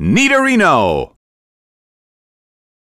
Nidorino.